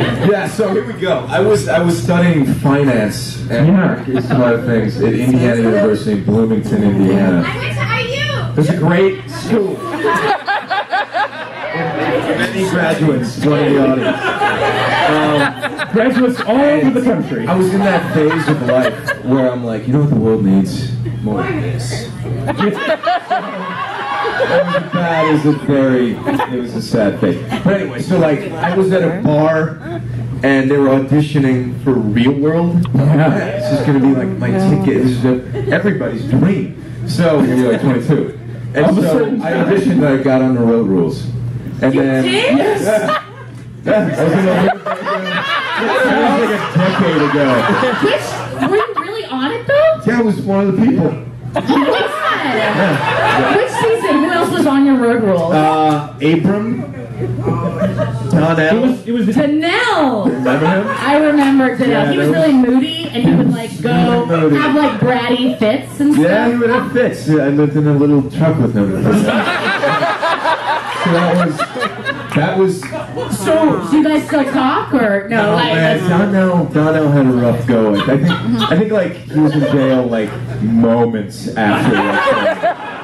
Yeah, so here we go. I was I was studying finance and Yeah. here's some other things at Indiana University in Bloomington, Indiana. I went to IU. It's a great school. Many graduates joining the audience. Um, graduates all over the country. I was in that phase of life where I'm like, you know what the world needs? More of this. It was bad as a very, it was a sad thing. But anyway, so like, I was at a bar and they were auditioning for Real World. Yeah. This is gonna be like my ticket. This is a, everybody's dream. So you're like 22, and All of a so I auditioned. and I got on the road rules, and then did? yeah, yeah, I was in the That was like a decade ago. Which were you really on it though? Yeah, I was one of the people. God. Which season? Who else was on your road rules? Uh, Abram, It was it was the Tanel. Remember him? I remember Tanel. Yeah, he was that really moody, and he would like go Really moody. have like bratty fits and stuff. Yeah, he would have fits. Yeah, I lived in a little truck with him. so that was that was. So, do you guys still talk or no? Oh like, man, Donnell, Donnell had a rough go. I think, I think like he was in jail like moments after that.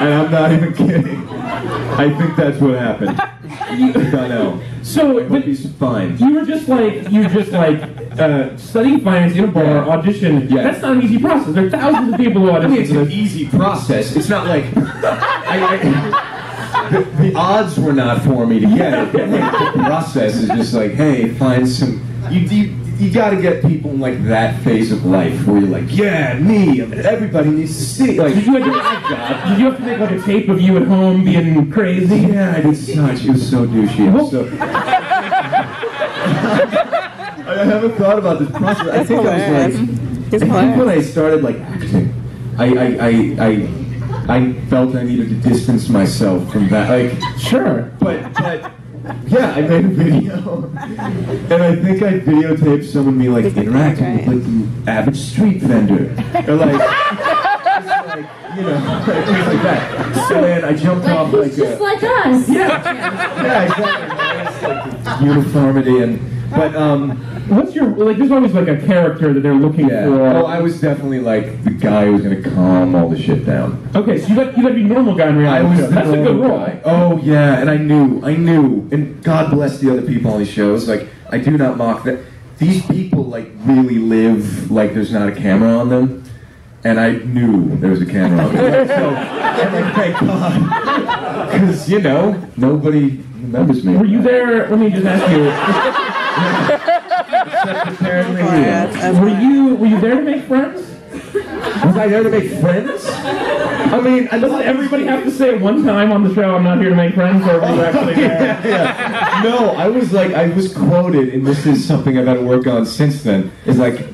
And I'm not even kidding. I think that's what happened. Donnell. so hope but he's fine. you were just like you just like uh, studying finance in a bar audition. Yeah. That's not an easy process. There are thousands of people who I mean, audition it's an easy process. It's not like I, I, the, the odds were not for me to get it. The process is just like, hey, find some. You you, you got to get people in like that phase of life where you're like, yeah, me. Everybody needs to see. Like, Did you, have to, did you have to make like a tape of you at home being crazy? yeah, I did such. It was so douchey. It was so. I haven't thought about this process. I think I was like. I think when I started like acting, I I, I I I felt I needed to distance myself from that. Like, Sure. but but yeah, I made a video, and I think I videotaped someone me like interacting with like an average street vendor, or like. just, like, You know, things like that. So then I jumped like off like just a, like us. yeah, yeah, exactly. It's like uniformity and but um What's your like? There's always like a character that they're looking yeah. for. Oh, I was definitely like the guy who was gonna calm all the shit down. Okay, so you got you got to be a normal guy in I reality. was show. the That's a good role. guy. Oh yeah, and I knew, I knew, and God bless the other people on these shows. Like I do not mock that. These people like really live like there's not a camera on them, and I knew there was a camera on them. so I'm like, thank God, because you know nobody remembers me. Were you there? Let me just ask you. Apparently, Quiet. you. Were you were you there to make friends? Was I there to make friends? I mean, Doesn't everybody have to say at one time on the show, "I'm not here to make friends," or were you actually there? yeah. No, I was like, I was quoted, and this is something I've had to work on since then. Is like,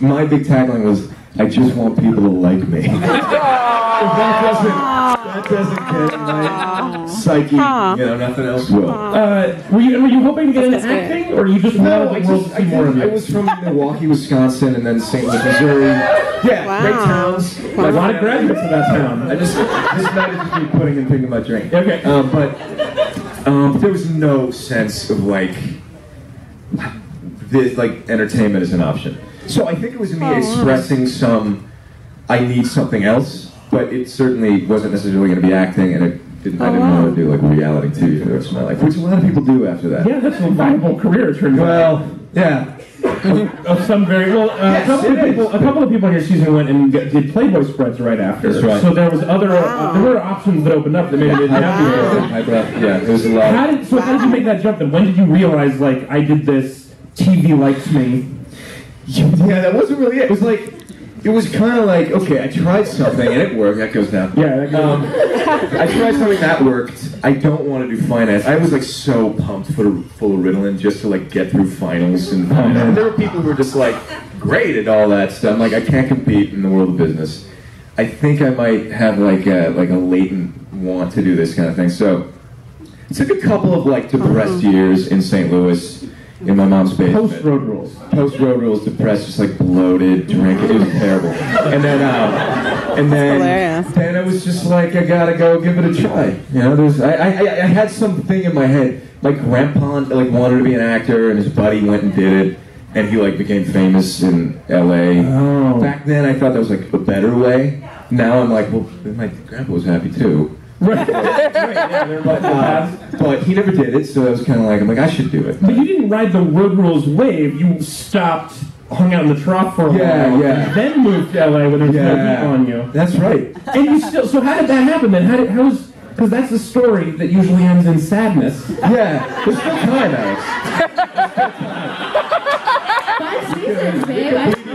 my big tagline was, "I just want people to like me." if that doesn't, that doesn't get my psyche, Aw. you know, nothing else will. Uh, were you were you hoping to get into acting, or you just No, wanted I the world to see more of did, I was from Milwaukee, Wisconsin, and then St. Louis, Missouri. Yeah, Wow. great towns. A lot of graduates in that town. I just this night is just me putting and picking my drink. Okay. Um, but um, there was no sense of like this like entertainment is an option. So I think it was me Oh, wow. expressing some I need something else, but it certainly wasn't necessarily going to be acting, and it didn't. I Oh, didn't wow. want to do like reality TV for the rest of my life, which a lot of people do after that. Yeah, that's a viable career. It turns out. Well, yeah. of some very well. Uh, Yes, a couple of people, is. a couple of people in your season went and get, did Playboy spreads right after. That's right. So there was other, uh, there were options that opened up that maybe they didn't have to. Yeah, it was a lot. How did so? How did you make that jump? Then when did you realize like I did this? TV likes me. Yeah, that wasn't really it. It was like, it was kind of like, okay, I tried something and it worked. That goes down. Yeah, that goes- Um, I tried something that worked. I don't want to do finance. I was like so pumped for full of Ritalin just to like get through finals, and, and there were people who were just like great at all that stuff. I'm like, I can't compete in the world of business. I think I might have like a like a latent want to do this kind of thing. So it took a couple of like depressed years in St. Louis in my mom's basement Post road rules. post road rules, depressed, just like bloated, drinking. It was terrible. And then, uh, And then, then I was just like, I gotta go give it a try. You know, there's, I, I, I- I had something in my head. My grandpa like wanted to be an actor, and his buddy went and did it, and he like became famous in L.A. Oh. Back then, I thought that was like a better way. Now I'm like, well, my grandpa was happy too. Right. But, uh, but he never did it, so I was kind of like, I'm like, I should do it. But you didn't ride the road rules wave. You stopped, hung out in the trough for a Yeah, while, yeah. and then moved to LA when there was no heat on you. That's right. And you still. So how did that happen then? How did? How was? Because that's the story that usually ends in sadness. Yeah, there's still time, Alex. Five seasons, babe. I feel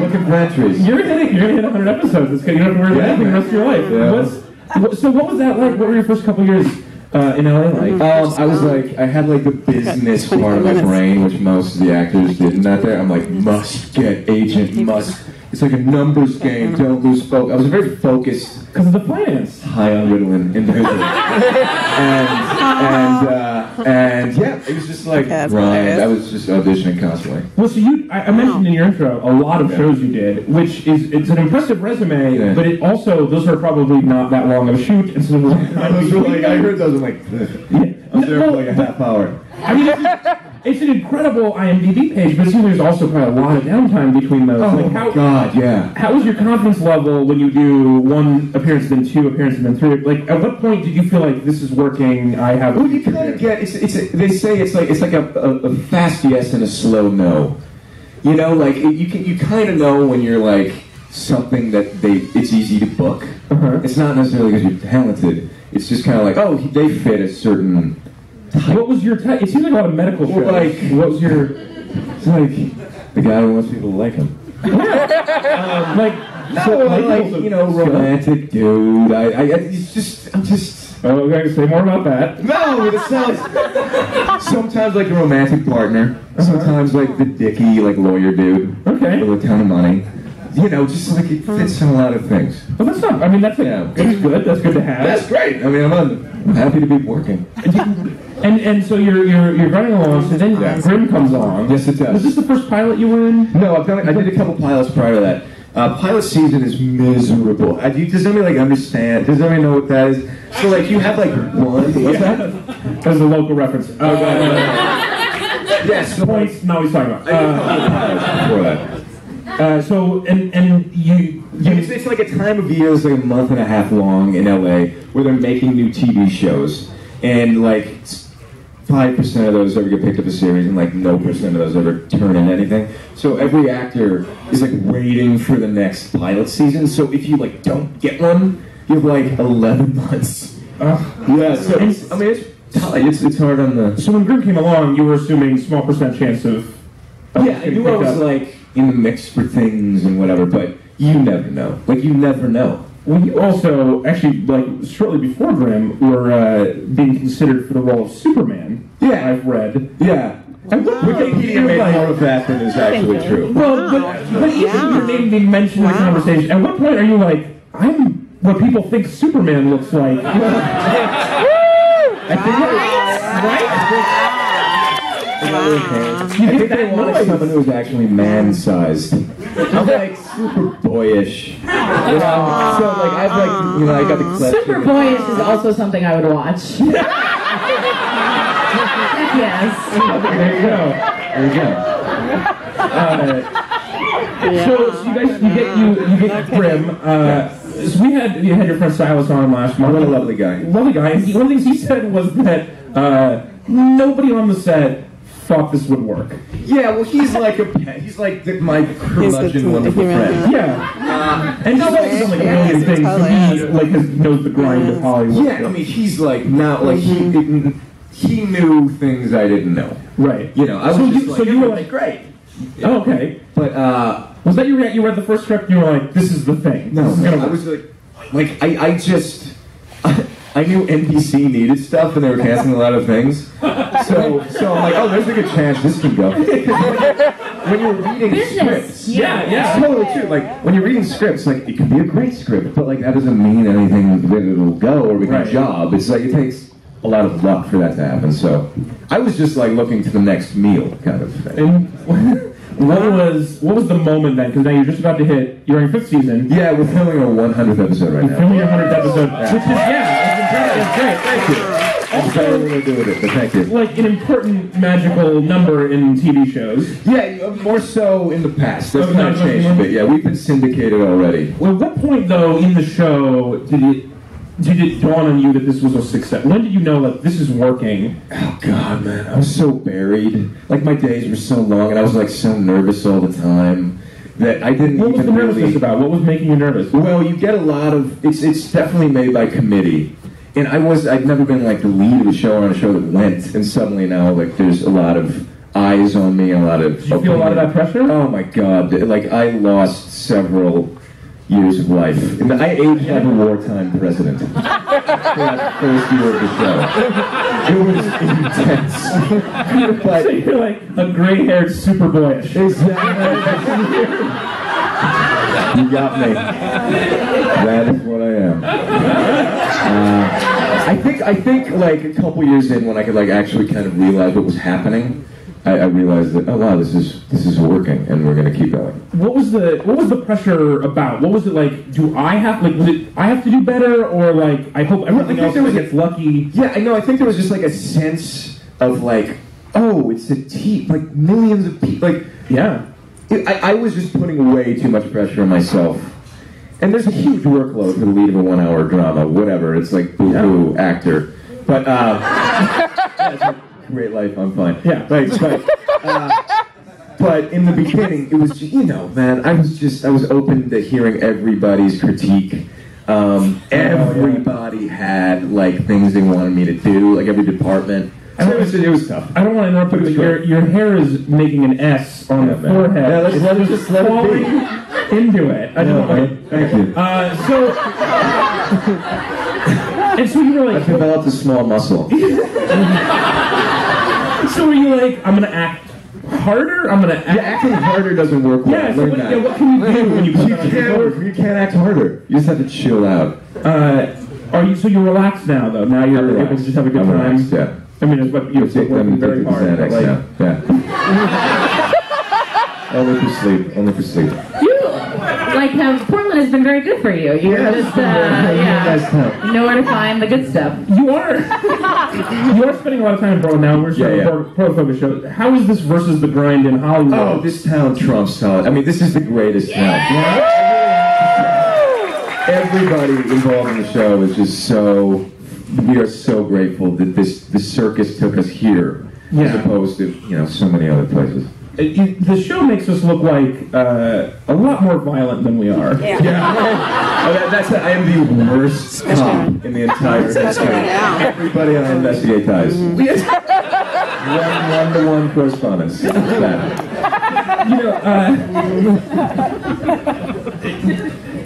Look at Brantries. You're gonna you're gonna hit 100 episodes. It's good. You don't have to worry about Yeah, anything the rest of your life. Yeah. What's, what, so what was that like? What were your first couple years uh, in LA like? Um, I was like, I had like the business part of my brain, which most of the actors didn't out there. I'm like, must get agent, must. It's like a numbers game. Don't lose focus. I was very focused, Because of the finance. high on Ritalin individual, and and uh, and yeah, it was just like That's grind. I was just auditioning constantly. Well, so you, I, I mentioned in your intro a lot of shows you did, which is it's an impressive resume, Yeah. but it also those are probably not that long of a shoot, and so Those were like, I heard those. I'm like, I was there for like a half hour. I mean, it's, an incredible IMDb page, but it seems there's also probably a lot of downtime between those. Oh like how, god, yeah. How was your confidence level when you do one appearance, then two appearances, then three? Like, at what point did you feel like this is working? I have. Well, you kind of get it's, it's a, they say it's like it's like a, a, a fast yes and a slow no. You know, like it, you can you kind of know when you're like something that they it's easy to book. Uh-huh. It's not necessarily because you're talented. It's just kind of like oh they fit a certain. What was your? T- it seems like a lot of medical shows. Like- what was your? It's like the guy who wants people to like him. Um, like, No, so, like, also- you know, romantic dude. I, I, I it's just I'm just. Oh, okay, say more about that. No, it sounds. Sometimes like a romantic partner. Sometimes like the dicky like lawyer dude. Okay. With a ton of money. You know, just like it fits in a lot of things. But that's not. I mean, that's Yeah. that's good. That's good to have. That's great. I mean, I'm, I'm happy to be working. And and so you're you're you're running along. So then Yeah. Grimm comes along. Yes, it does. Was this the first pilot you were in? No, I've done. I did a couple pilots prior to that. Uh, pilot season is miserable. Uh, do you- does anybody like understand? Does anybody know what that is? So like you have like one. What's that? That was a local reference. Uh, Yes. Points. No, he's talking about. Uh, before that. Uh, so and and you. Yeah, it's, it's like a time of year, it's like a month and a half long in LA, where they're making new TV shows, and like five percent of those ever get picked up a series, and like no percent of those ever turn into anything. So every actor is like waiting for the next pilot season. So if you like don't get one, you have like eleven months. Uh, Yeah, so it's, I mean it's. It's it's hard on the. so when Grimm came along, you were assuming small percent chance of. of Yeah, I knew I was up. like in the mix for things and whatever, but you never know. Like you never know. We also actually like shortly before Grimm were uh, being considered for the role of Superman. Yeah. I've read. Yeah. And what point did Wikipedia made like? more of that than is actually true. Well, but, but even Yeah. your name being mentioned in the conversation, at what point are you like, I'm what people think Superman looks like? I think I think they wanted someone who was actually man-sized. I'm like super boyish. You know? So like I've like you know I got the clip. Super Boyish is also something I would watch. yes. there you go. There you go. Uh, so, so you guys, you get you you get Grimm. Uh, so we had you had your friend Silas on last month. What a lovely guy. lovely guy. And he, one of the things he said was that uh, nobody on the set thought this would work. Yeah, well he's like a pet. He's like the, my curmudgeon the- wonderful he meant friend. Yeah. And he's also done like a Yeah, million things. So he totally. like has, knows the grind of Hollywood. Yeah, I mean he's like now like he didn't he knew things I didn't know. Right. You know, I was so just you, like, so you were like, great. oh, okay. But uh Was that your rea- you read the first script and you were like, this is the thing. No, This is gonna I was like, like I, I just, I knew NBC needed stuff, and they were casting a lot of things. So, so I'm like, oh, there's a good chance this can go. when you're reading Business. scripts, Yeah, yeah. it's totally true. Like when you're reading scripts, like it can be a great script, but like that doesn't mean anything that it'll go or become Right. a job. It's like it takes a lot of luck for that to happen. So, I was just like looking to the next meal, kind of thing. And What was what was the moment then? Because now you're just about to hit. You're in your fifth season. Yeah, we're filming our 100th episode right You're now. filming your hundredth episode, which is yeah, it's great. Thank you. I'm sorry what I do it, but thank you. Like an important magical number in TV shows. Yeah, uh, more so in the past. That's kind of not changed a bit. Yeah, we've been syndicated already. Well, at what point though in the show did it did it dawn on you that this was a success? When did you know like this is working? Oh God, man, I was so buried. Like my days were so long, and I was like so nervous all the time that I didn't What was even the nervousness really. about? What was making you nervous? Well, you get a lot of. It's it's definitely made by committee, and I was I'd never been like the lead of a show on a show that went, and suddenly now like there's a lot of eyes on me, a lot of. Did you feel a lot of that pressure? Oh my God! Like I lost several years of life. And I aged like a wartime president. that first year of the show, it was intense. So but you're like a gray-haired super boyish. exactly, you got me. That is what I am. Uh, I think I think like a couple years in, when I could like actually kind of realize what was happening. I, I realized that oh wow this is this is working and we're gonna keep going. What was the what was the pressure about? What was it like? Do I have like was it I have to do better or like I hope everything think else there was gets lucky? Yeah, I know. I think there was just like a sense of like, oh, it's a team, like millions of people. Like, Yeah. it, I, I was just putting way too much pressure on myself. And there's a huge workload for the lead of a one-hour drama, whatever. It's like boo-boo actor, but uh, yeah, it's like, great life. I'm fine. Yeah. Like, but, uh, but in the beginning, it was you know, man. I was just I was open to hearing everybody's critique. Um, everybody had like things they wanted me to do, like every department. So it was it was tough. I don't want to interrupt but your, your hair is making an S on Yeah, the man. forehead. Yeah, let's- let it just let it be. Into it. I don't know. Thank you. Uh, so, and so you were I like, developed a small muscle. so were you like, I'm gonna act harder? I'm gonna act. Yeah, acting harder doesn't work well. Yeah, so Learn what, that. yeah, what can you do when you put you that on your can't. You can't act harder. You just have to chill out. Uh, are you so you're relaxed now though? Now you're I'm able to just have a good I'm time. relaxed, yeah. I mean, it's what you're still working very hard. Xanax like, now. Yeah. Only for sleep. Only for sleep. You like have Portland has been very good for you. You're Yeah, just uh, you guys yeah, count. know where to find the good stuff. You are you are spending a lot of time in Portland now. We're Yeah, starting yeah. a Pro Focus show. How is this versus the grind in Hollywood? Oh, this town trumps solid. I mean, this is the greatest town. Everybody involved in the show is just so. We are so grateful that this the circus took us here, as opposed to you know so many other places. It- it- the show makes us look like uh, a lot more violent than we are. Yeah, oh, that, that's I am the worst cop in the entire history. Everybody on Investigate Ties. We had one one-to-one correspondence. That. You know, uh,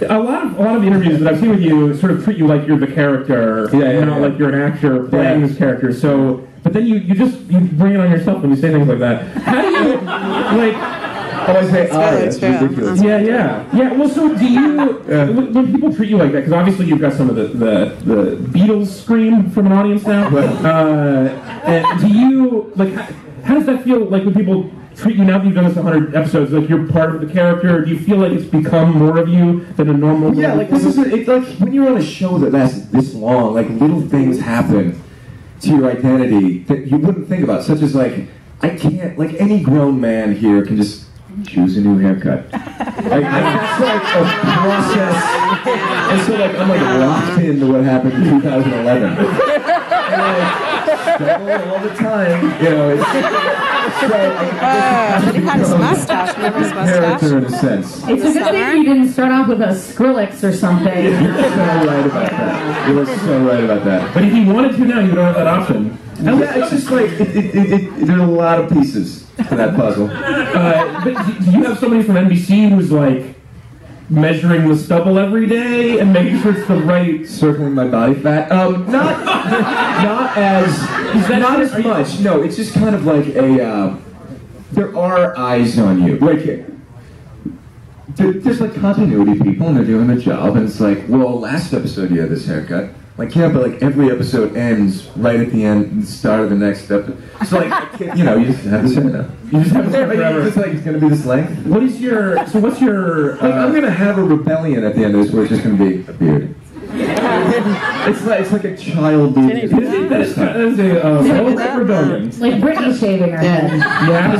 a lot of a lot of the interviews that I've seen with you sort of treat you like you're the character, Yeah, yeah, not yeah. like you're an actor playing Yeah. this character. So, but then you, you just you bring it on yourself when you say things like that. How do you like? Oh, I say, oh, very that's ridiculous. Yeah, yeah, yeah. Well, so do you when, when people treat you like that? Because obviously you've got some of the, the the Beatles scream from an audience now. Uh, and do you like? How, how does that feel? Like when people treat you now that you've done this 100 episodes, like you're part of the character? Do you feel like it's become more of you than a normal? Yeah, like this is a, it's like when you're on a show that lasts this long, like little things happen to your identity that you wouldn't think about, such as like I can't like any grown man here can just choose a new haircut. Like that's like a process, and so like I'm like locked into what happened in 2011. And like all the time, you know. It's, so I, I Uh, but he had his mustache. Remember his mustache? character in a sense. It's a good Summer? thing you didn't start off with a Skrillex or something. You're so right about that. You were so right about that. But if you wanted to now, you don't have that option. Yeah, it's just like it, it, it, it, there are a lot of pieces to that puzzle. Uh, but do do you have somebody from NBC who's like measuring the stubble every day and making sure it's the right? Circling my body fat. Um, not not as not as are you- much. No, it's just kind of like a. Uh, there are eyes on you. Like there- there's like continuity people and they're doing their job, and it's like, well, last episode you had this haircut. Like, yeah, but like every episode ends right at the end, the start of the next episode. So like, I can't, you know, you just have to. You just have to start It's forever. like it's gonna be this length. What is your? So what's your? Like, I'm Uh, gonna have a rebellion at the end of this where it's just gonna be a beard. It's like it's like a child being. Can you do that? that is, that is a uh, rebellion. Like Britney shaving her head. Yeah.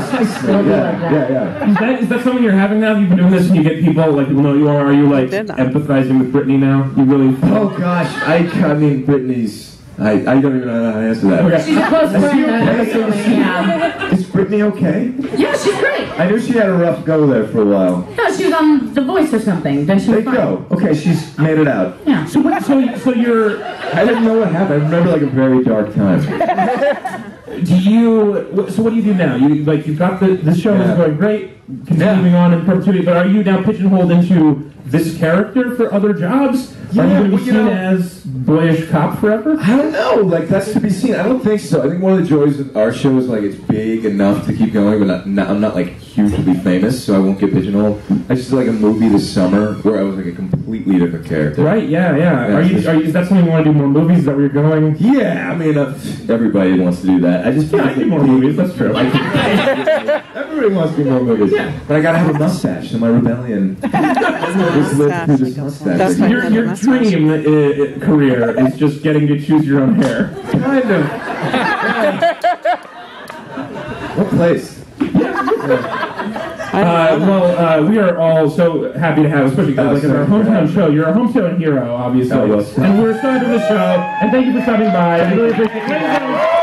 It'll be. Yeah, yeah. Is that, is that something you're having now? You've been doing this and you get people, like people know who you are. Are you like empathizing with Britney now? You really? Oh gosh, I, I mean Britney's. I, I don't even know how to answer that. Okay. She's a close friend, I'm assuming, yeah. Is Britney okay? Yeah, she's great. I knew she had a rough go there for a while. No, she was on The Voice or something. Then she There was you fine. go. Okay, she's made it out. Yeah. So what? So so you're. I didn't know what happened. I remember like a very dark time. Do you? So what do you do now? You like you've got the the show Yeah. is going great, continuing on in perpetuity. But are you now pigeonholed into this character for other jobs? are you going to be seen know- as boyish cop forever? I don't know. Like that's to be seen. I don't think so. I think one of the joys of our show is like it's big enough to keep going, but not, not, I'm not like hugely famous, so I won't get pigeonholed. I just did like a movie this summer where I was like a completely different character. Right? Yeah, yeah. Yeah, Are you? Are you? Is that something you want to do more movies? Is that where you're going? Yeah, I mean, uh, everybody wants to do that. I just Yeah, I do more movies. That's true. Everybody wants to do more movies. Yeah. But I gotta have a mustache, so my rebellion is lived through this mustache. That's I. Your, your dream uh, uh, career is just getting to choose your own hair. Kind of. what place? Uh, well, uh, we are all so happy to have, especially Oh, like in our hometown show. You're a hometown hero, obviously, and we're excited for the show. And thank you for stopping by. I really appreciate it. Ladies and gentlemen,